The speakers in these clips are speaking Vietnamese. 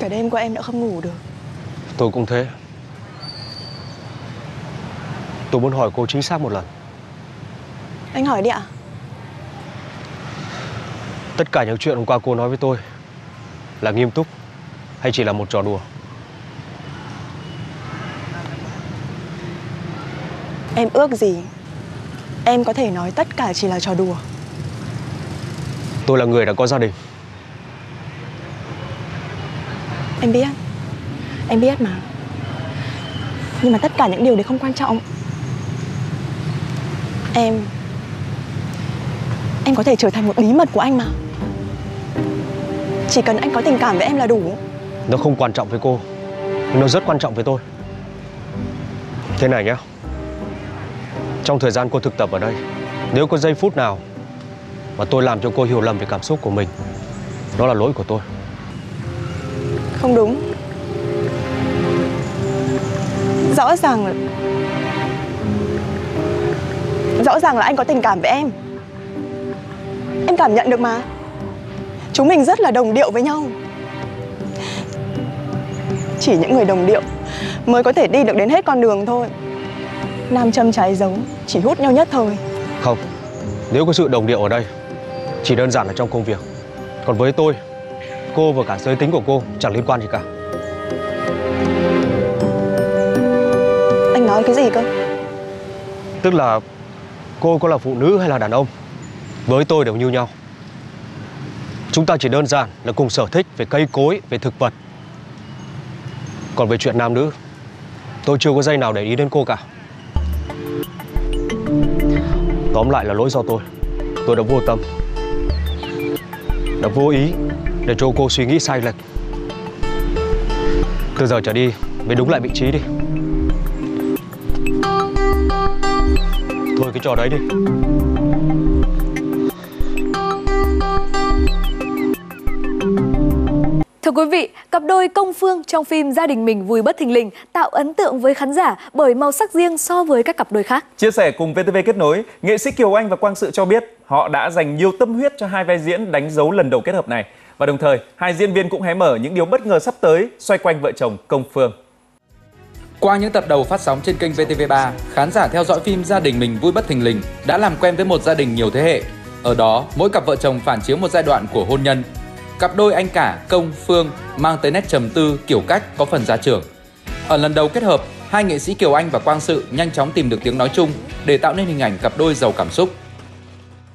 Cả đêm qua em đã không ngủ được. Tôi cũng thế. Tôi muốn hỏi cô chính xác một lần. Anh hỏi đi ạ. Tất cả những chuyện hôm qua cô nói với tôi Là nghiêm túc Hay chỉ là một trò đùa? Em ước gì Em có thể nói tất cả chỉ là trò đùa. Tôi là người đã có gia đình Em biết. Em biết mà. Nhưng mà tất cả những điều đấy không quan trọng. Em Em có thể trở thành một bí mật của anh mà. Chỉ cần anh có tình cảm với em là đủ. Nó không quan trọng với cô. Nhưng nó rất quan trọng với tôi. Thế này nhá. Trong thời gian cô thực tập ở đây, Nếu có giây phút nào Mà tôi làm cho cô hiểu lầm về cảm xúc của mình Đó là lỗi của tôi. Không đúng. Rõ ràng là Rõ ràng là anh có tình cảm với em. Em cảm nhận được mà. Chúng mình rất là đồng điệu với nhau. Chỉ những người đồng điệu Mới có thể đi được đến hết con đường thôi. Nam châm trái giống, Chỉ hút nhau nhất thôi. Không. Nếu có sự đồng điệu ở đây, Chỉ đơn giản là trong công việc. Còn với tôi Cô và cả giới tính của cô chẳng liên quan gì cả. Anh nói cái gì cơ? Tức là cô có là phụ nữ hay là đàn ông? Với tôi đều như nhau. Chúng ta chỉ đơn giản là cùng sở thích về cây cối, về thực vật. Còn về chuyện nam nữ Tôi chưa có giây nào để ý đến cô cả. Tóm lại là lỗi do tôi. Tôi đã vô tâm Đã vô ý Để cho cô suy nghĩ sai lệch Từ giờ trở đi Mới đúng lại vị trí đi Thôi cái trò đấy đi Thưa quý vị, cặp đôi công phương trong phim Gia đình mình vui bất thình lình tạo ấn tượng với khán giả bởi màu sắc riêng so với các cặp đôi khác. Chia sẻ cùng VTV Kết nối, nghệ sĩ Kiều Anh và Quang Sự cho biết họ đã dành nhiều tâm huyết cho hai vai diễn đánh dấu lần đầu kết hợp này. Và đồng thời, hai diễn viên cũng hé mở những điều bất ngờ sắp tới xoay quanh vợ chồng công phương. Qua những tập đầu phát sóng trên kênh VTV3, khán giả theo dõi phim Gia đình mình vui bất thình lình đã làm quen với một gia đình nhiều thế hệ. Ở đó, mỗi cặp vợ chồng phản chiếu một giai đoạn của hôn nhân. Cặp đôi anh cả, công, phương mang tới nét trầm tư, kiểu cách có phần gia trưởng. Ở lần đầu kết hợp, hai nghệ sĩ Kiều Anh và Quang Sự nhanh chóng tìm được tiếng nói chung để tạo nên hình ảnh cặp đôi giàu cảm xúc.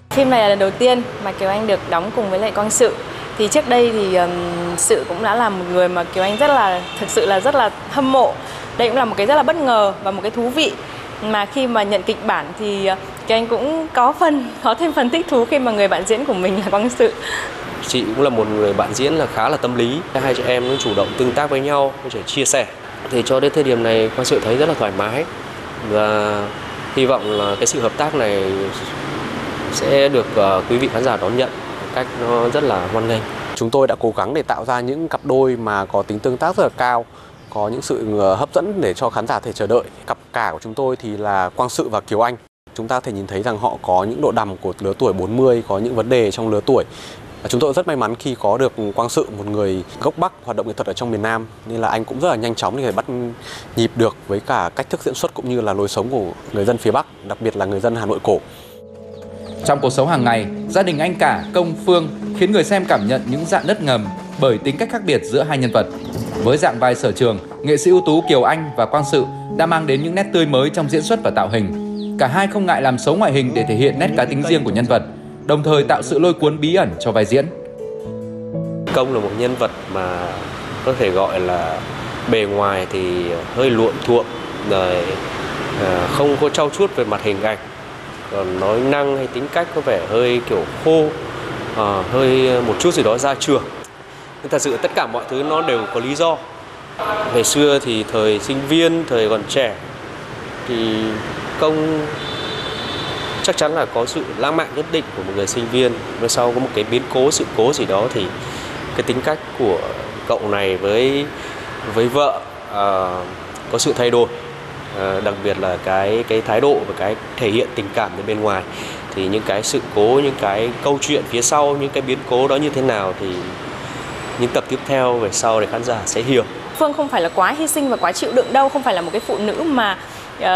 Phim này là lần đầu tiên mà Kiều Anh được đóng cùng với lại Quang Sự. Thì trước đây thì um, Sự cũng đã là một người mà Kiều Anh rất là thực sự là rất là hâm mộ. Đây cũng là một cái rất là bất ngờ và một cái thú vị. Mà khi mà nhận kịch bản thì ờ, uh, Kiều Anh cũng có phần có thêm phần thích thú khi mà người bạn diễn của mình là Quang Sự. chị cũng là một người bạn diễn là khá là tâm lý. Hai chị em cũng chủ động tương tác với nhau có thể chia sẻ. Thì cho đến thời điểm này quan sự thấy rất là thoải mái. Và hy vọng là cái sự hợp tác này sẽ được uh, quý vị khán giả đón nhận cách nó rất là hoan nghênh Chúng tôi đã cố gắng để tạo ra những cặp đôi mà có tính tương tác rất là cao, có những sự ờ, hấp dẫn để cho khán giả thể chờ đợi. Cặp cả của chúng tôi thì là Quang Sự và Kiều Anh. Chúng ta thể nhìn thấy rằng họ có những độ đầm của lứa tuổi 40, có những vấn đề trong lứa tuổi. Chúng tôi rất may mắn khi có được Quang Sự, một người gốc Bắc hoạt động nghệ thuật ở trong miền Nam. Nên là anh cũng rất là nhanh chóng để bắt nhịp được với cả cách thức diễn xuất cũng như là lối sống của người dân phía Bắc, đặc biệt là người dân Hà Nội cổ. Trong cuộc sống hàng ngày, gia đình anh cả, công, phương khiến người xem cảm nhận những dạng đất ngầm bởi tính cách khác biệt giữa hai nhân vật. Với dạng vai sở trường, nghệ sĩ ưu tú Kiều Anh và Quang Sự đã mang đến những nét tươi mới trong diễn xuất và tạo hình. Cả hai không ngại làm xấu ngoại hình để thể hiện nét cá tính riêng của nhân vật, đồng thời tạo sự lôi cuốn bí ẩn cho vai diễn. công là một nhân vật mà có thể gọi là bề ngoài thì hơi luộm thuộm rồi ờ, không có trau chuốt về mặt hình ảnh còn nói năng hay tính cách có vẻ hơi kiểu khô à, hơi ờ, một chút gì đó ra trường nhưng thật sự tất cả mọi thứ nó đều có lý do. Ngày xưa thì thời sinh viên thời còn trẻ thì công chắc chắn là có sự lãng mạn nhất định của một người sinh viên. Và sau có một cái biến cố sự cố gì đó thì cái tính cách của cậu này với với vợ à, có sự thay đổi. Ờ, đặc biệt là cái cái thái độ và cái thể hiện tình cảm ở bên ngoài. Thì những cái sự cố những cái câu chuyện phía sau những cái biến cố đó như thế nào thì những tập tiếp theo về sau để khán giả sẽ hiểu. Phương không phải là quá hy sinh và quá chịu đựng đâu, không phải là một cái phụ nữ mà uh,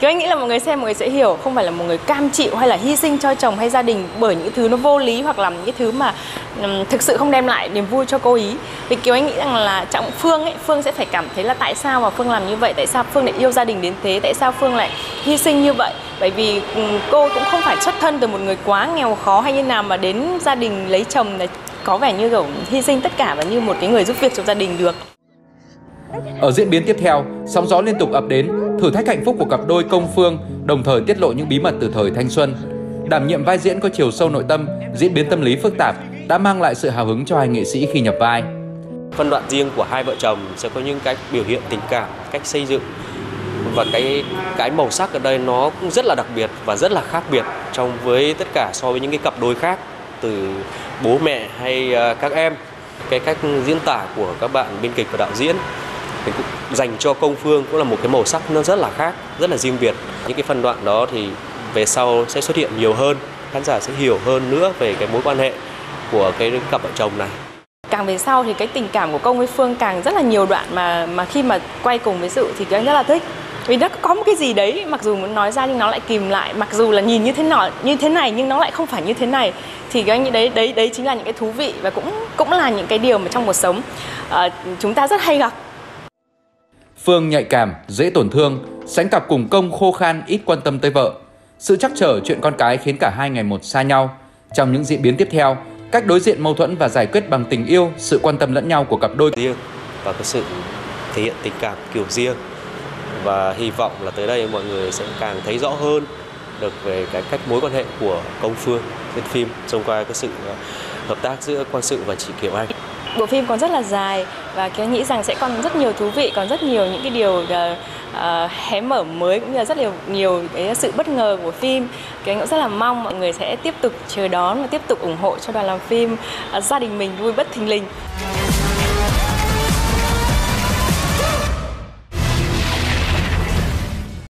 cứ Anh nghĩ là mọi người xem mọi người sẽ hiểu không phải là một người cam chịu hay là hy sinh cho chồng hay gia đình bởi những thứ nó vô lý hoặc là những thứ mà um, thực sự không đem lại niềm vui cho cô ý. thì Kiều Anh nghĩ rằng là trọng Phương ấy, Phương sẽ phải cảm thấy là tại sao mà Phương làm như vậy, tại sao Phương lại yêu gia đình đến thế, tại sao Phương lại hy sinh như vậy. Bởi vì um, cô cũng không phải xuất thân từ một người quá nghèo khó hay như nào mà đến gia đình lấy chồng là có vẻ như kiểu hy sinh tất cả và như một cái người giúp việc trong gia đình được. Ở diễn biến tiếp theo, sóng gió liên tục ập đến, thử thách hạnh phúc của cặp đôi công phương, đồng thời tiết lộ những bí mật từ thời thanh xuân. Đảm nhiệm vai diễn có chiều sâu nội tâm, diễn biến tâm lý phức tạp đã mang lại sự hào hứng cho hai nghệ sĩ khi nhập vai. phân đoạn riêng của hai vợ chồng sẽ có những cách biểu hiện tình cảm cách xây dựng và cái cái màu sắc ở đây nó cũng rất là đặc biệt và rất là khác biệt trong với tất cả so với những cái cặp đôi khác từ bố mẹ hay à, các em cái cách diễn tả của các bạn biên kịch và đạo diễn cái dành cho công phương cũng là một cái màu sắc nó rất là khác rất là riêng biệt. Những cái phân đoạn đó thì về sau sẽ xuất hiện nhiều hơn khán giả sẽ hiểu hơn nữa về cái mối quan hệ của cái cặp vợ chồng này. Càng về sau thì cái tình cảm của công với phương càng rất là nhiều đoạn mà mà khi mà quay cùng với sự thì anh rất là thích. Vì nó có một cái gì đấy mặc dù muốn nói ra nhưng nó lại kìm lại. Mặc dù là nhìn như thế nào như thế này nhưng nó lại không phải như thế này. Thì cái anh đấy đấy đấy chính là những cái thú vị và cũng cũng là những cái điều mà trong cuộc sống uh, chúng ta rất hay gặp. Phương nhạy cảm, dễ tổn thương, sánh cặp cùng công khô khan ít quan tâm tới vợ. Sự chắc trở chuyện con cái khiến cả hai ngày một xa nhau. Trong những diễn biến tiếp theo, cách đối diện mâu thuẫn và giải quyết bằng tình yêu, sự quan tâm lẫn nhau của cặp đôi riêng và cái sự thể hiện tình cảm kiểu riêng và hy vọng là tới đây mọi người sẽ càng thấy rõ hơn được về cái cách mối quan hệ của công phương trên phim thông qua cái sự ờ, hợp tác giữa quan sự và chị Kiều Anh bộ phim còn rất là dài và Kiều nghĩ rằng sẽ còn rất nhiều thú vị còn rất nhiều những cái điều uh, hé mở mới cũng như là rất nhiều nhiều cái sự bất ngờ của phim. Kiều cũng rất là mong mọi người sẽ tiếp tục chờ đón và tiếp tục ủng hộ cho đoàn làm phim uh, gia đình mình vui bất thình lình.